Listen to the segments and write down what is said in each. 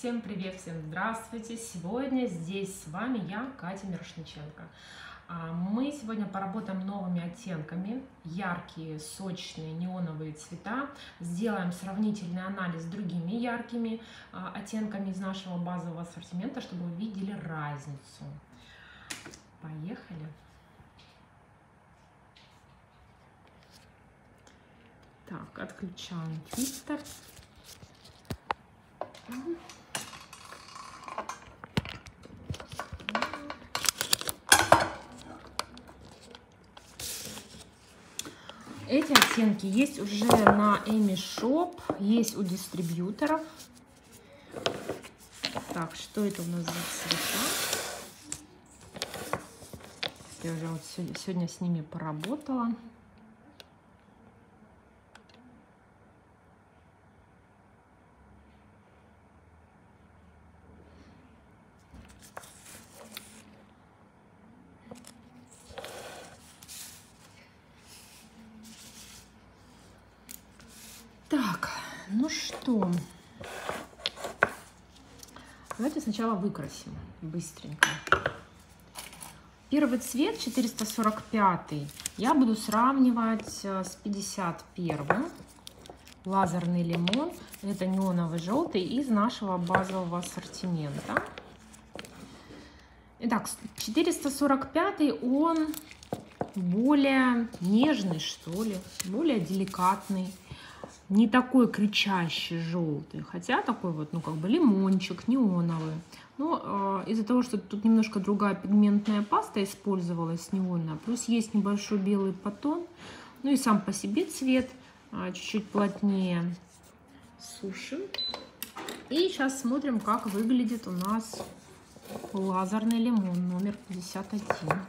Всем привет, всем здравствуйте! Сегодня здесь с вами я, Катя Мирошниченко. А, мы сегодня поработаем новыми оттенками, яркие, сочные, неоновые цвета. Сделаем сравнительный анализ с другими яркими а, оттенками из нашего базового ассортимента, чтобы вы видели разницу. Поехали! Так, отключаем фильтр. Эти оттенки есть уже на Эми Шоп, есть у дистрибьюторов. Так, что это у нас за цвета? Я уже вот сегодня с ними поработала. Так, ну что, давайте сначала выкрасим быстренько. Первый цвет 445 я буду сравнивать э, с 51 лазерный лимон. Это неоновый желтый из нашего базового ассортимента. Итак, 445 он более нежный, что ли, более деликатный не такой кричащий желтый, хотя такой вот, ну, как бы лимончик, неоновый. Но э, из-за того, что тут немножко другая пигментная паста использовалась неонная, плюс есть небольшой белый потон, ну и сам по себе цвет э, чуть-чуть плотнее сушим. И сейчас смотрим, как выглядит у нас лазерный лимон номер 51.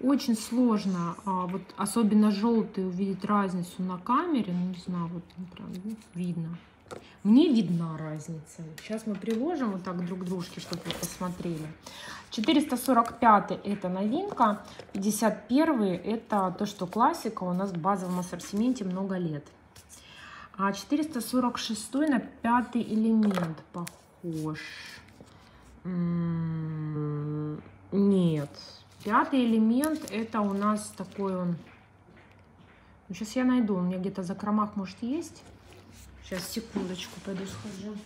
Очень сложно, а, вот особенно желтый, увидеть разницу на камере. Ну, не знаю, вот прям ну, видно. Мне видна разница. Сейчас мы приложим вот так друг к дружке, чтобы вы посмотрели. 445 это новинка, 51 это то, что классика у нас в базовом ассортименте много лет. А 446 на пятый элемент похож. М-м, нет, Пятый элемент это у нас такой он. Ну, сейчас я найду. У меня где-то за кромах может есть. Сейчас секундочку пойду схожу.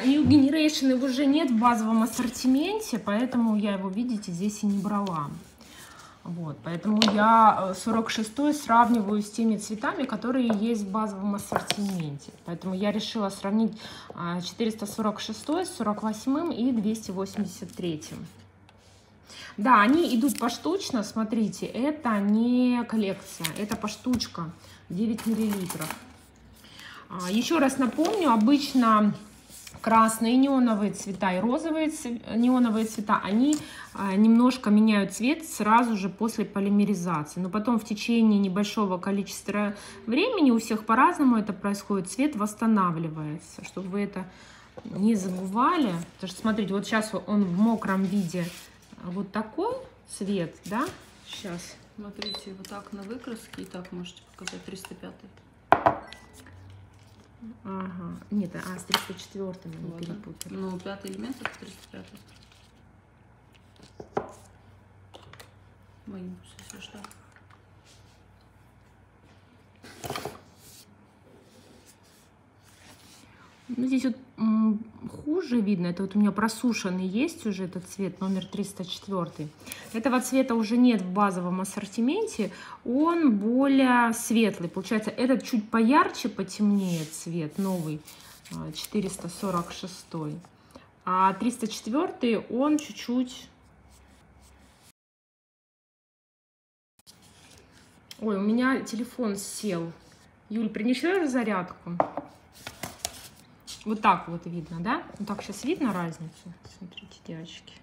Просто New Generation его уже нет в базовом ассортименте, поэтому я его, видите, здесь и не брала. Вот, поэтому я 46 э, сравниваю с теми цветами, которые есть в базовом ассортименте. Поэтому я решила сравнить 446, а, 48 и 283. Да, они идут поштучно, смотрите, это не коллекция, это поштучка, 9 миллилитров. А, еще раз напомню, обычно красные неоновые цвета и розовые неоновые цвета, они а, немножко меняют цвет сразу же после полимеризации. Но потом в течение небольшого количества времени, у всех по-разному это происходит, цвет восстанавливается, чтобы вы это не забывали. Потому что, смотрите, вот сейчас он в мокром виде вот такой цвет, да, сейчас. Смотрите, вот так на выкраске и так можете показать 305 Ага. Нет, а с 304 мы вот, перепутали. Ну, пятый элемент это 305. Моим, если что. Ну, здесь вот хуже видно. Это вот у меня просушенный есть уже этот цвет, номер 304. Этого цвета уже нет в базовом ассортименте. Он более светлый. Получается, этот чуть поярче, потемнее цвет, новый, 446. А 304 он чуть-чуть... Ой, у меня телефон сел. Юль, принесешь зарядку? Вот так вот видно, да? Вот так сейчас видно разницу? Смотрите, девочки.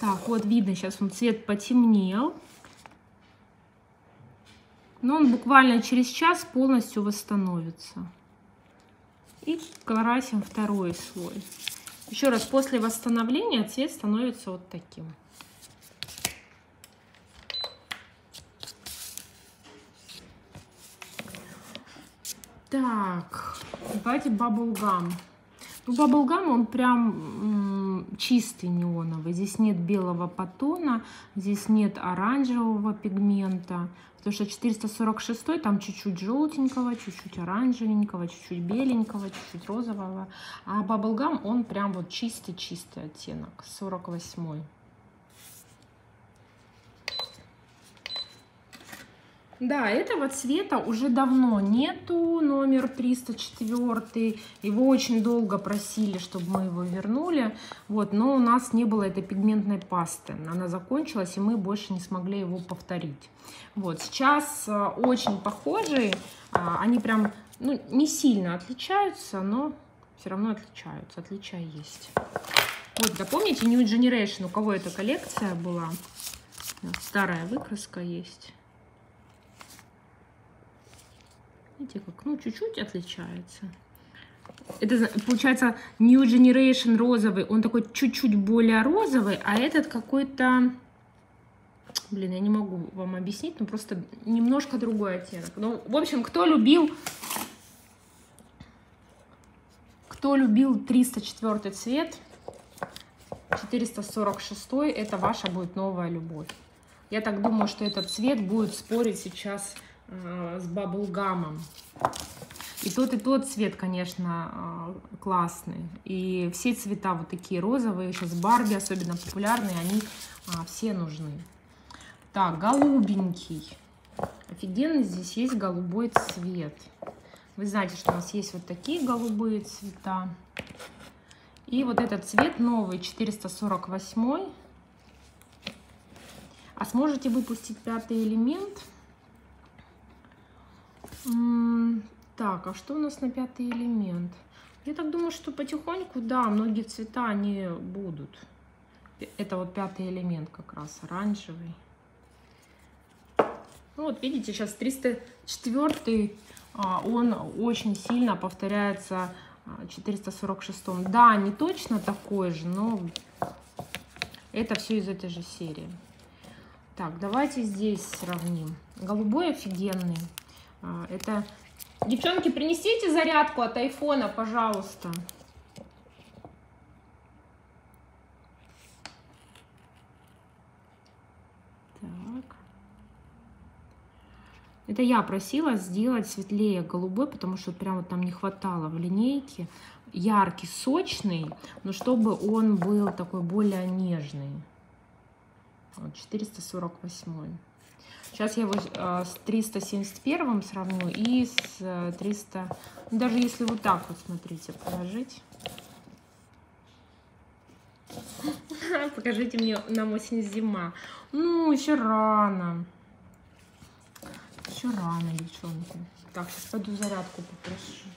Так, вот видно, сейчас он цвет потемнел. Но он буквально через час полностью восстановится. И красим второй слой. Еще раз, после восстановления цвет становится вот таким. Так, давайте баблгам. Ну, баблгам, он прям чистый неоновый. Здесь нет белого потона, здесь нет оранжевого пигмента. Потому что 446 там чуть-чуть желтенького, чуть-чуть оранжевенького, чуть-чуть беленького, чуть-чуть розового. А баблгам, он прям вот чистый-чистый оттенок, 48 -й. Да, этого цвета уже давно нету, номер 304. Его очень долго просили, чтобы мы его вернули. Вот, но у нас не было этой пигментной пасты. Она закончилась, и мы больше не смогли его повторить. Вот, сейчас э, очень похожие. А, они прям ну, не сильно отличаются, но все равно отличаются. Отличия есть. Вот, запомните New Generation, у кого эта коллекция была? Старая выкраска есть. Видите, как, ну, чуть-чуть отличается. Это, получается, New Generation розовый, он такой чуть-чуть более розовый, а этот какой-то... Блин, я не могу вам объяснить, но просто немножко другой оттенок. Ну, в общем, кто любил... Кто любил 304 цвет, 446, это ваша будет новая любовь. Я так думаю, что этот цвет будет спорить сейчас с баблгамом. И тот, и тот цвет, конечно, э, классный. И все цвета вот такие розовые, сейчас Барби особенно популярные, они а, все нужны. Так, голубенький. Офигенно здесь есть голубой цвет. Вы знаете, что у нас есть вот такие голубые цвета. И вот этот цвет новый, 448. А сможете выпустить пятый элемент – так, а что у нас на пятый элемент? Я так думаю, что потихоньку, да, многие цвета, они будут. Это вот пятый элемент как раз, оранжевый. Ну вот, видите, сейчас 304 а, он очень сильно повторяется 446. А, да, не точно такой же, но это все из этой же серии. Так, давайте здесь сравним. Голубой офигенный. А, это... Девчонки, принесите зарядку от айфона, пожалуйста. Так. Это я просила сделать светлее голубой, потому что прям вот там не хватало в линейке. Яркий, сочный, но чтобы он был такой более нежный. Вот, 448. Сейчас я его э, с 371 сравню и с 300... Э, ну, даже если вот так вот, смотрите, положить. Покажите мне нам осень-зима. Ну, еще рано. Еще рано, девчонки. Так, сейчас пойду зарядку попрошу.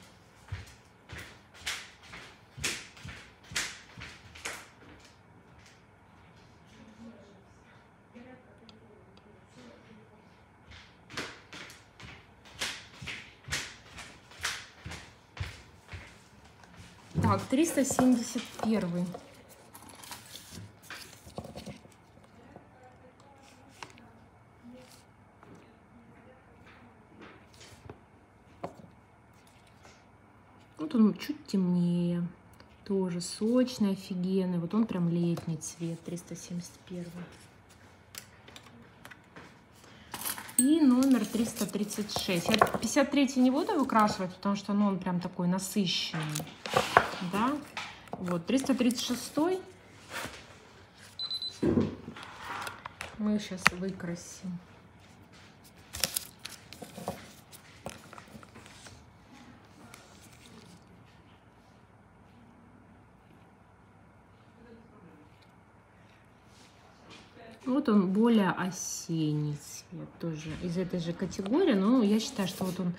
Так, 371. Вот он чуть темнее. Тоже сочный, офигенный. Вот он прям летний цвет, 371. И номер 336. Я 53 не буду выкрашивать, потому что ну, он прям такой насыщенный да, вот, 336 мы сейчас выкрасим. Он более осенний цвет, тоже из этой же категории, но я считаю, что вот он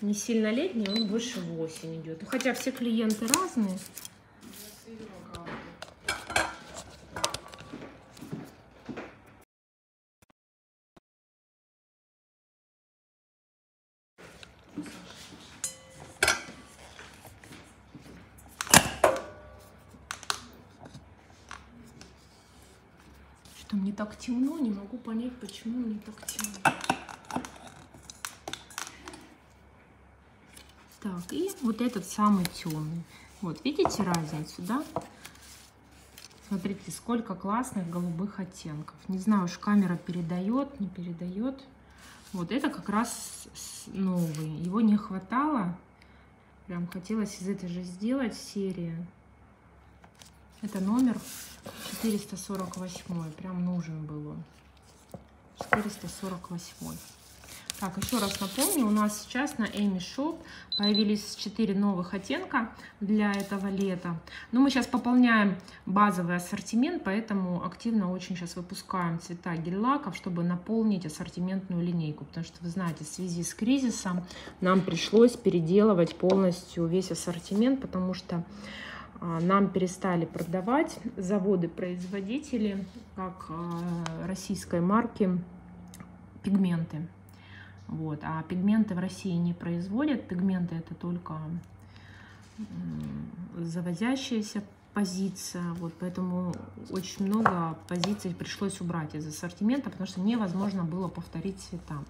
не сильно летний, он больше в осень идет. Хотя все клиенты разные. Что мне так темно, не могу понять, почему мне так темно. Так, и вот этот самый темный. Вот, видите разницу, да? Смотрите, сколько классных голубых оттенков. Не знаю, уж камера передает, не передает. Вот это как раз новый. Его не хватало. Прям хотелось из этой же сделать серию. Это номер 448. Прям нужен был он. 448. Так, еще раз напомню, у нас сейчас на Эми Shop появились 4 новых оттенка для этого лета. Но мы сейчас пополняем базовый ассортимент, поэтому активно очень сейчас выпускаем цвета гель-лаков, чтобы наполнить ассортиментную линейку. Потому что, вы знаете, в связи с кризисом нам пришлось переделывать полностью весь ассортимент, потому что нам перестали продавать заводы-производители, как а, российской марки, пигменты. Вот. А пигменты в России не производят. Пигменты это только заводящаяся позиция. Вот, поэтому очень много позиций пришлось убрать из ассортимента, потому что невозможно было повторить цвета.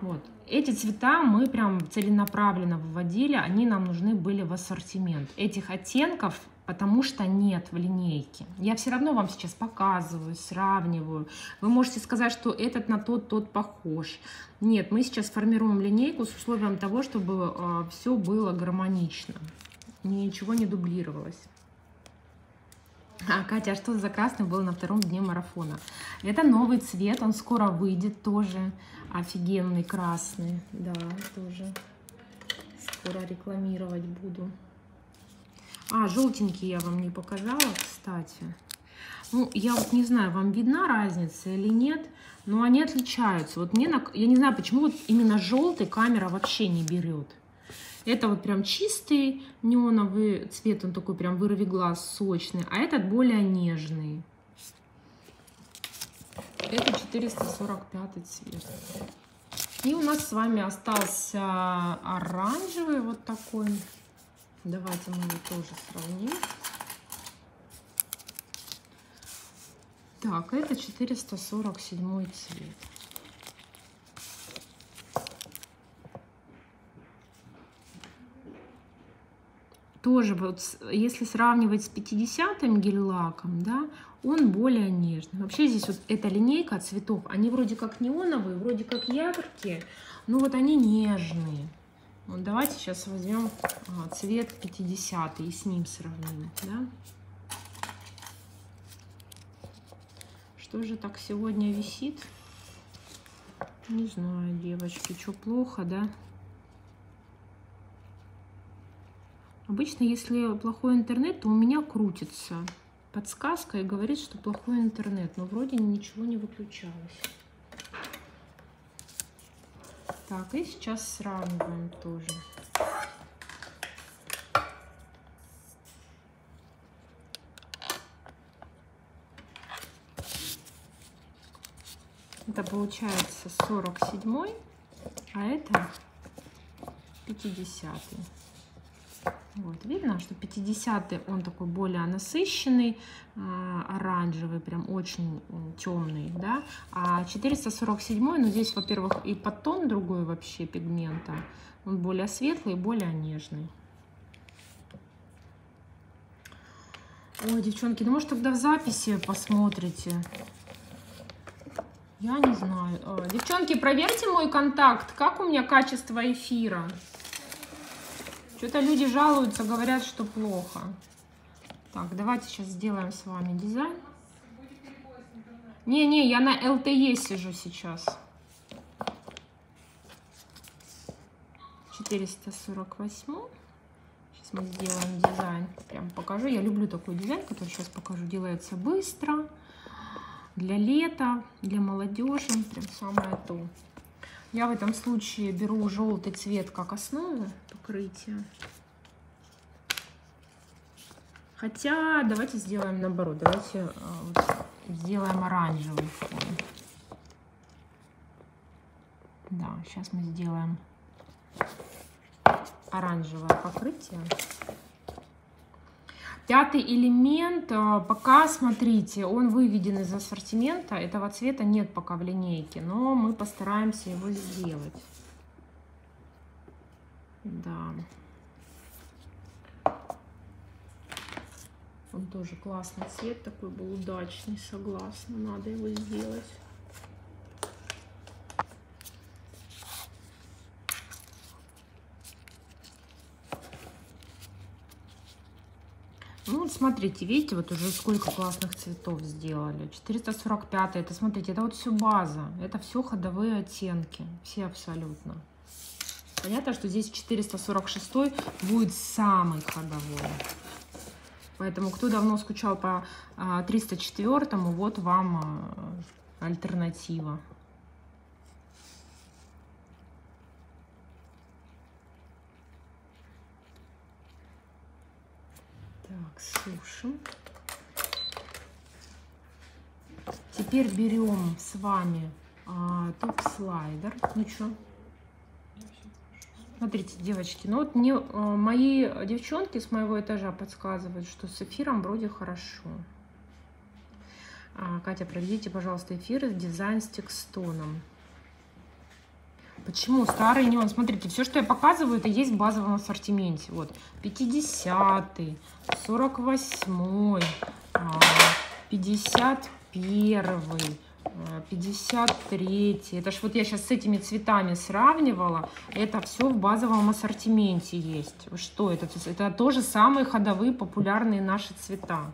Вот. Эти цвета мы прям целенаправленно выводили, они нам нужны были в ассортимент. Этих оттенков потому что нет в линейке. Я все равно вам сейчас показываю, сравниваю. Вы можете сказать, что этот на тот, тот похож. Нет, мы сейчас формируем линейку с условием того, чтобы э, а, все было гармонично. Ничего не дублировалось. А, Катя, а что за красный был на втором дне марафона? Это новый цвет, он скоро выйдет тоже. Офигенный красный, да, тоже. Скоро рекламировать буду. А, желтенький я вам не показала, кстати. Ну, я вот не знаю, вам видна разница или нет, но они отличаются. Вот мне, на... я не знаю, почему вот именно желтый камера вообще не берет. Это вот прям чистый неоновый цвет, он такой прям вырви глаз, сочный, а этот более нежный. Это 445 цвет. И у нас с вами остался оранжевый вот такой. Давайте мы его тоже сравним. Так, это 447 цвет. Тоже вот, если сравнивать с 50-м гель-лаком, да, он более нежный. Вообще здесь вот эта линейка цветов, они вроде как неоновые, вроде как яркие, но вот они нежные. Вот давайте сейчас возьмем а, цвет 50 и с ним сравним. Да? Что же так сегодня висит? Не знаю, девочки, что плохо, да? Обычно, если плохой интернет, то у меня крутится подсказка и говорит, что плохой интернет. Но вроде ничего не выключалось. Так, и сейчас сравниваем тоже. Это получается 47 а это 50 -й. Вот, видно, что 50 он такой более насыщенный, а, оранжевый, прям очень темный, да. А 447, ну здесь, во-первых, и подтон другой вообще пигмента. Он более светлый, более нежный. Ой, девчонки, ну может тогда в записи посмотрите. Я не знаю. А, девчонки, проверьте мой контакт. Как у меня качество эфира? Что-то люди жалуются, говорят, что плохо. Так, давайте сейчас сделаем с вами дизайн. Не-не, я на LTE сижу сейчас. 448. Сейчас мы сделаем дизайн. Прям покажу. Я люблю такой дизайн, который сейчас покажу. Делается быстро. для лета, для молодежи, прям самое то. Я в этом случае беру желтый цвет как основу покрытия. Хотя давайте сделаем наоборот, давайте э, вот, сделаем оранжевый фон. Да, сейчас мы сделаем оранжевое покрытие. Пятый элемент, э, пока, смотрите, он выведен из ассортимента, этого цвета нет пока в линейке, но мы постараемся его сделать. Да. Он тоже классный цвет, такой был удачный, согласна, надо его сделать. Ну, вот смотрите, видите, вот уже сколько классных цветов сделали. 445, это, смотрите, это вот все база. Это все ходовые оттенки. Все абсолютно. Понятно, что здесь 446 будет самый ходовой. Поэтому, кто давно скучал по 304, а, вот вам а, альтернатива. Так, сушим. Теперь берем с вами а, топ-слайдер. Ну что? Смотрите, девочки, ну вот мне а, мои девчонки с моего этажа подсказывают, что с эфиром вроде хорошо. А, Катя, проведите, пожалуйста, эфир с дизайн с текстоном. Почему старый неон? Смотрите, все, что я показываю, это есть в базовом ассортименте. Вот, 50-й, 48-й, 51-й, 53 Это ж вот я сейчас с этими цветами сравнивала. Это все в базовом ассортименте есть. Что это? Это тоже самые ходовые популярные наши цвета.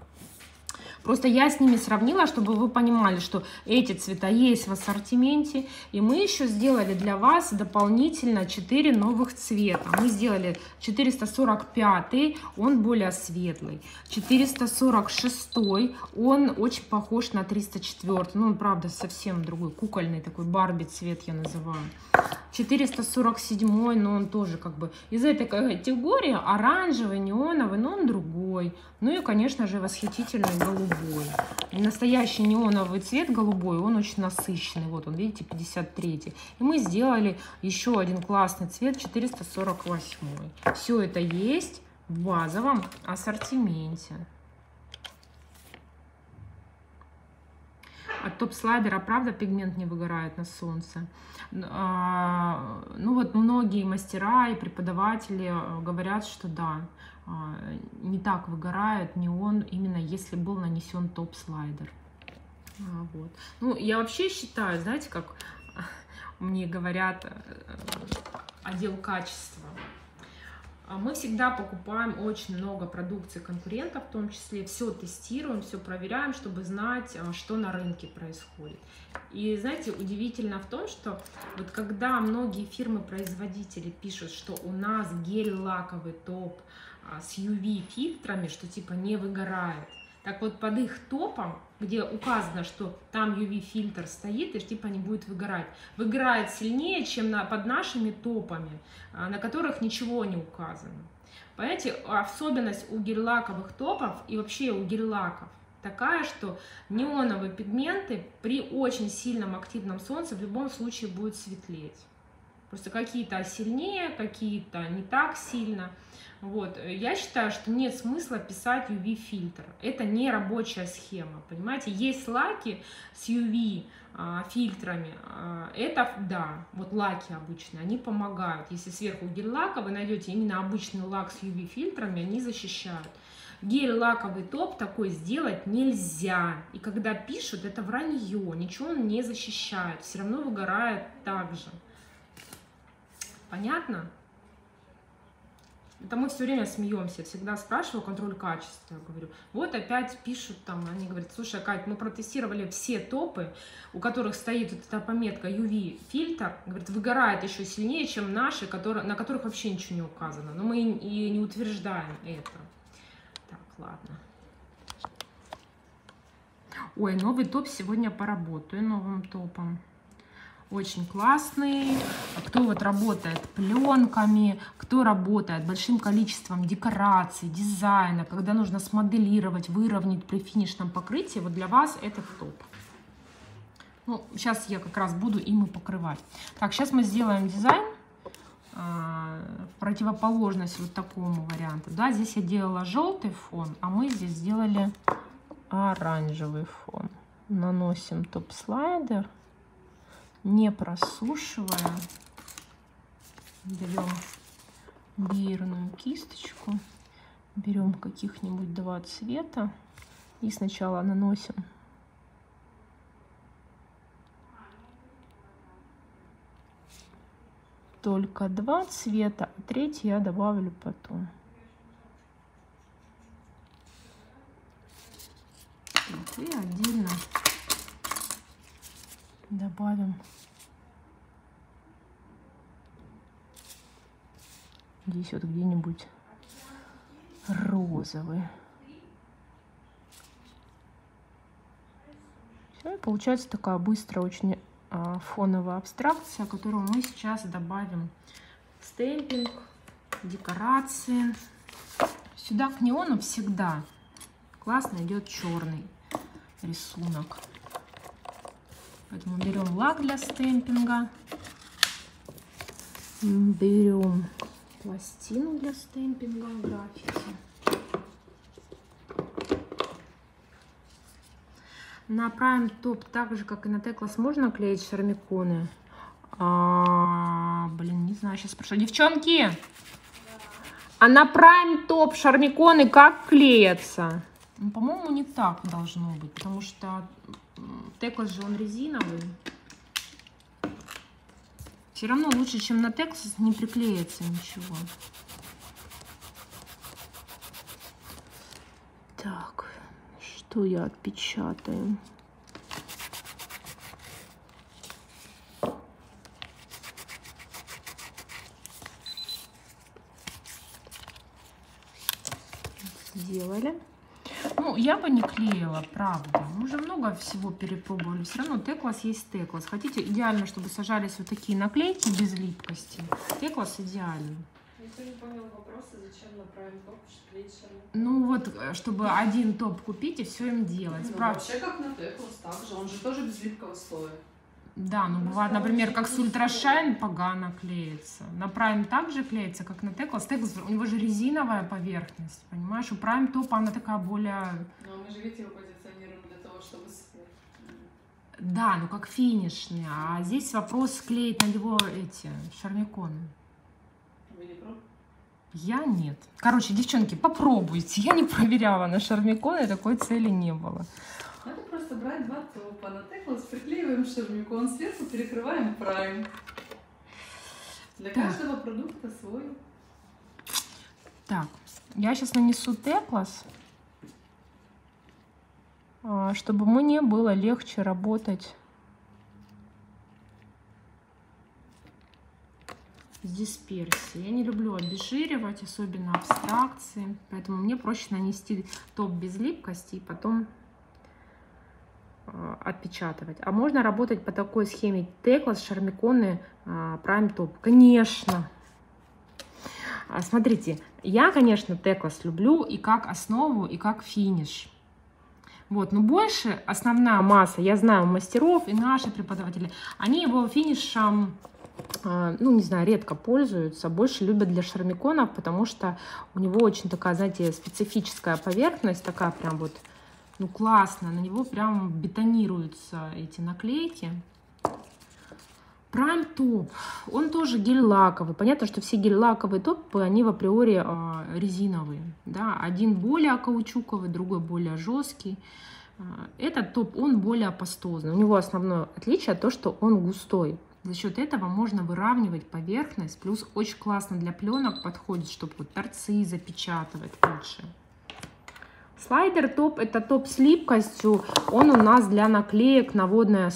Просто я с ними сравнила, чтобы вы понимали, что эти цвета есть в ассортименте. И мы еще сделали для вас дополнительно 4 новых цвета. Мы сделали 445, он более светлый. 446, он очень похож на 304. Ну, он, правда, совсем другой, кукольный такой Барби цвет я называю. 447, но он тоже как бы из этой категории оранжевый, неоновый, но он другой. Ну и, конечно же, восхитительный голубой. настоящий неоновый цвет голубой, он очень насыщенный. Вот он, видите, 53. И мы сделали еще один классный цвет, 448. Все это есть в базовом ассортименте. От топ-слайдера, правда, пигмент не выгорает на солнце. А, ну вот многие мастера и преподаватели э, говорят, что да, не так выгорает неон, именно если был нанесен топ-слайдер. А, вот. Ну, я вообще считаю, знаете, как мне говорят, э, отдел качества. А мы всегда покупаем очень много продукции конкурентов, в том числе все тестируем, все проверяем, чтобы знать, а, что на рынке происходит. И знаете, удивительно в том, что вот когда многие фирмы-производители пишут, что у нас гель-лаковый топ а, с UV-фильтрами, что типа не выгорает, так вот, под их топом, где указано, что там UV-фильтр стоит, и типа не будет выгорать, выгорает сильнее, чем на, под нашими топами, а, на которых ничего не указано. Понимаете, особенность у гель-лаковых топов и вообще у гель-лаков такая, что неоновые пигменты при очень сильном активном солнце в любом случае будут светлеть. Просто какие-то сильнее, какие-то не так сильно. Вот. Я считаю, что нет смысла писать UV-фильтр. Это не рабочая схема, понимаете? Есть лаки с UV а, а, это да, вот лаки обычные, они помогают. Если сверху гель-лака вы найдете именно обычный лак с UV-фильтрами, они защищают. Гель-лаковый топ такой сделать нельзя. И когда пишут, это вранье, ничего он не защищает, все равно выгорает так же. Понятно? Это мы все время смеемся, всегда спрашиваю контроль качества, я говорю, вот опять пишут там, они говорят, слушай, Кать, мы протестировали все топы, у которых стоит вот эта пометка UV фильтр, говорит, выгорает еще сильнее, чем наши, которые, на которых вообще ничего не указано, но мы и не утверждаем это. Так, ладно. Ой, новый топ сегодня поработаю новым топом. Очень классный. Кто вот работает пленками, кто работает большим количеством декораций, дизайна, когда нужно смоделировать, выровнять при финишном покрытии, вот для вас этот топ. Ну, сейчас я как раз буду им и покрывать. Так, сейчас мы сделаем дизайн а, противоположность вот такому варианту. Да, здесь я делала желтый фон, а мы здесь сделали оранжевый фон. Наносим топ-слайдер не просушивая, берем бирную кисточку, берем каких-нибудь два цвета и сначала наносим только два цвета, а третий я добавлю потом. И отдельно добавим здесь вот где-нибудь розовый. Все, и получается такая быстрая очень а, фоновая абстракция, которую мы сейчас добавим стемпинг, декорации. Сюда к неону всегда классно идет черный рисунок. Поэтому берем лак для стемпинга. Берем пластину для стемпинга граффити. На Prime Top, так же как и на Teclas, можно клеить шармиконы? А, блин, не знаю, сейчас спрошу. Девчонки, а на Prime Top шармиконы как клеятся? Ну, по-моему, не так должно быть, потому что Теклас же он резиновый. Все равно лучше, чем на Тексас, не приклеится ничего. Так, что я отпечатаю? Сделали. Ну, я бы не клеила, правда. Мы уже много всего перепробовали. Все равно Теклас есть Теклас. Хотите, идеально, чтобы сажались вот такие наклейки без липкости. Теклас идеальный. Никто не понял вопроса, зачем на Prime топ клеить. Ну вот, э, чтобы один топ купить и все им делать. Ну, Прав- вообще как на Теклас, так же. Он же тоже без липкого слоя. Да, ну бывает, например, как с ультрашайн погано клеится. На Prime также клеится, как на Теклас. Теклас, у него же резиновая поверхность, понимаешь? У Prime топа она такая более... Но мы же ведь его позиционируем для того, чтобы. Да, ну как финишный. А здесь вопрос клеить на него эти шармиконы. Вы не пробовали? Я нет. Короче, девчонки, попробуйте. Я не проверяла на шармиконы, такой цели не было. Надо просто брать два топа. На Теклас приклеиваем шармикон, сверху перекрываем Prime. Для Так. каждого продукта свой. Так, я сейчас нанесу Теклас, а, чтобы мне было легче работать с дисперсией. Я не люблю обезжиривать, особенно абстракции, поэтому мне проще нанести топ без липкости и потом отпечатывать. А можно работать по такой схеме Теклас, Шармиконы, а, Prime Top? Конечно. А, Смотрите, я, конечно, Теклас люблю и как основу, и как финиш. Вот, но больше основная масса, я знаю мастеров и наши преподаватели, они его финишем, а, ну, не знаю, редко пользуются, больше любят для шармиконов, потому что у него очень такая, знаете, специфическая поверхность, такая прям вот, ну, классная, на него прям бетонируются эти наклейки. Prime топ, он тоже гель-лаковый. Понятно, что все гель-лаковые топы, они в априори а, резиновые. Да? Один более каучуковый, другой более жесткий. А, Этот топ, он более пастозный. У него основное отличие то, что он густой. За счет этого можно выравнивать поверхность. Плюс очень классно для пленок подходит, чтобы вот торцы запечатывать лучше. Слайдер топ это топ с липкостью, он у нас для наклеек на водной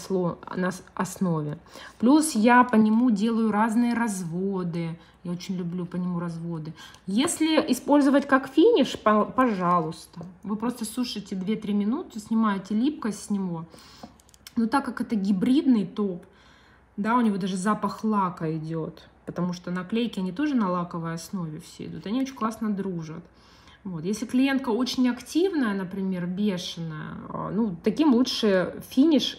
основе. Плюс я по нему делаю разные разводы, я очень люблю по нему разводы. Если использовать как финиш, пожалуйста, вы просто сушите 2-3 минуты, снимаете липкость с него. Но так как это гибридный топ, да, у него даже запах лака идет, потому что наклейки, они тоже на лаковой основе все идут, они очень классно дружат. Вот. Если клиентка очень активная, например, бешеная, а, ну, таким лучше финиш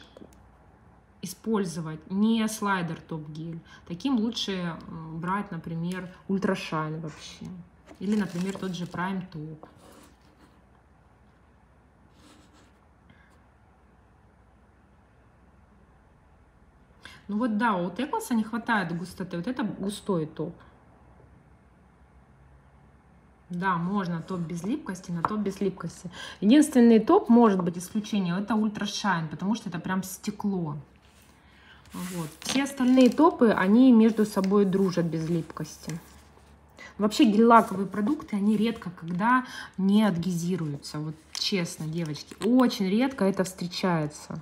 использовать, не слайдер топ-гель. Таким лучше брать, например, ультрашайн вообще. Или, например, тот же Prime Top. Ну вот да, у Текласа не хватает густоты. Вот это густой топ. Да, можно топ без липкости на топ без липкости. Единственный топ может быть исключением, это Ультра Shine, потому что это прям стекло. Вот. Все остальные топы, они между собой дружат без липкости. Вообще гель-лаковые продукты, они редко когда не адгезируются. Вот честно, девочки, очень редко это встречается.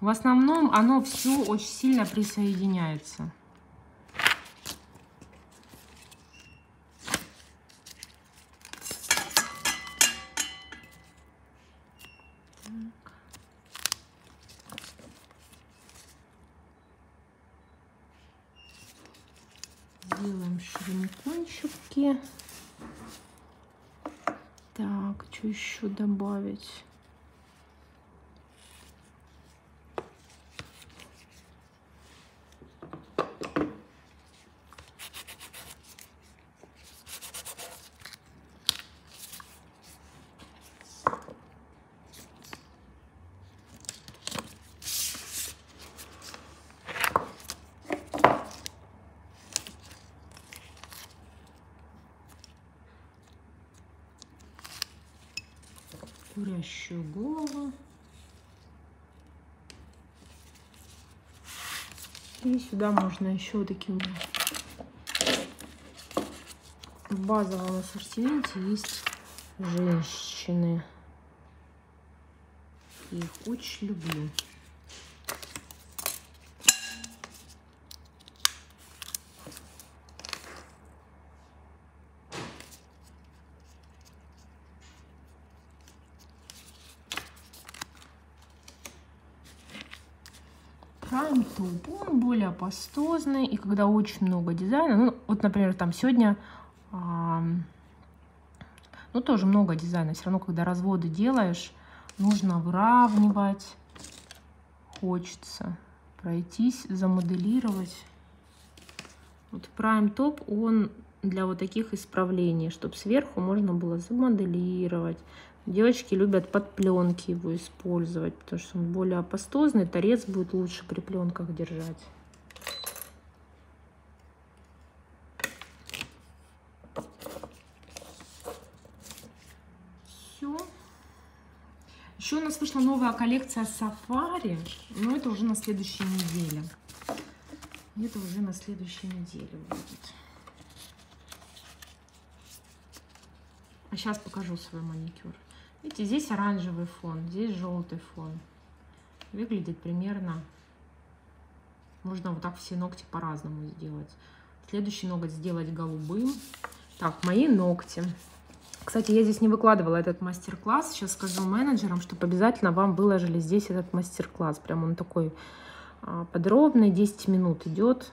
В основном оно все очень сильно присоединяется. Делаем шринкончики. Так, что еще добавить? И сюда можно еще вот такие в базовом ассортименте есть женщины. их очень люблю. Prime Top, он более пастозный, и когда очень много дизайна, ну, вот, например, там сегодня, а, ну, тоже много дизайна, все равно, когда разводы делаешь, нужно выравнивать, хочется пройтись, замоделировать. Вот Prime Top, он для вот таких исправлений, чтобы сверху можно было замоделировать, Девочки любят под пленки его использовать, потому что он более апостозный, торец будет лучше при пленках держать. Все. Еще у нас вышла новая коллекция Сафари, но это уже на следующей неделе. Это уже на следующей неделе будет. А сейчас покажу свой маникюр. Видите, здесь оранжевый фон, здесь желтый фон. Выглядит примерно... Можно вот так все ногти по-разному сделать. Следующий ноготь сделать голубым. Так, мои ногти. Кстати, я здесь не выкладывала этот мастер-класс. Сейчас скажу менеджерам, чтобы обязательно вам выложили здесь этот мастер-класс. Прям он такой а, подробный, 10 минут идет.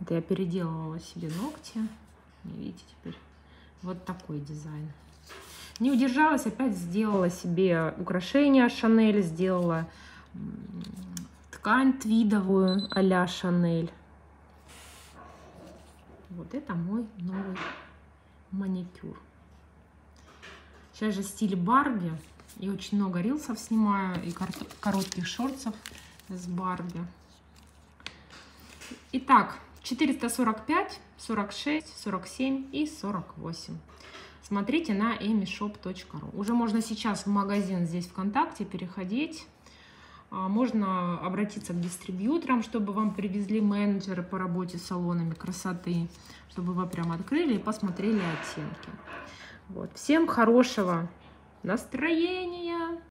Это я переделывала себе ногти. Видите теперь? Вот такой дизайн. Не удержалась, опять сделала себе украшение Шанель, сделала ткань твидовую а-ля Шанель. Вот это мой новый маникюр. Сейчас же стиль Барби. И очень много рилсов снимаю, и коротких шортсов с Барби. Итак, 445, 46, 47 и 48 смотрите на amyshop.ru. Уже можно сейчас в магазин здесь ВКонтакте переходить. А, можно обратиться к дистрибьюторам, чтобы вам привезли менеджеры по работе с салонами красоты, чтобы вы прям открыли и посмотрели оттенки. Вот. Всем хорошего настроения.